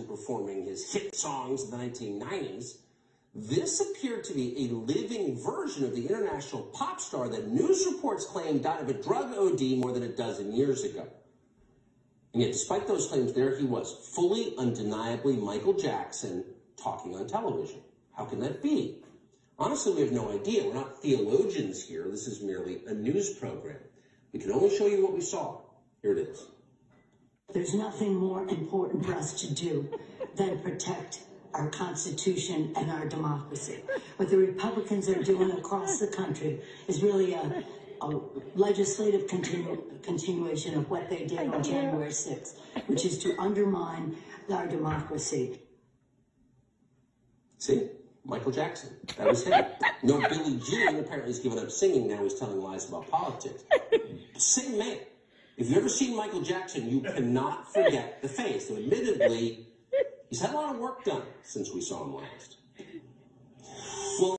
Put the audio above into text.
performing his hit songs in the 1990s, this appeared to be a living version of the international pop star that news reports claim died of a drug OD more than a dozen years ago. And yet, despite those claims, there he was, fully, undeniably Michael Jackson talking on television. How can that be? Honestly, we have no idea. We're not theologians here. This is merely a news program. We can only show you what we saw. Here it is. There's nothing more important for us to do than protect our Constitution and our democracy. What the Republicans are doing across the country is really a, a legislative continu continuation of what they did on January 6th, which is to undermine our democracy. See? Michael Jackson. That was him. no, Billie Jean apparently has given up singing. Now he's telling lies about politics. Same man. If you've ever seen Michael Jackson, you cannot forget the face. So admittedly, he's had a lot of work done since we saw him last.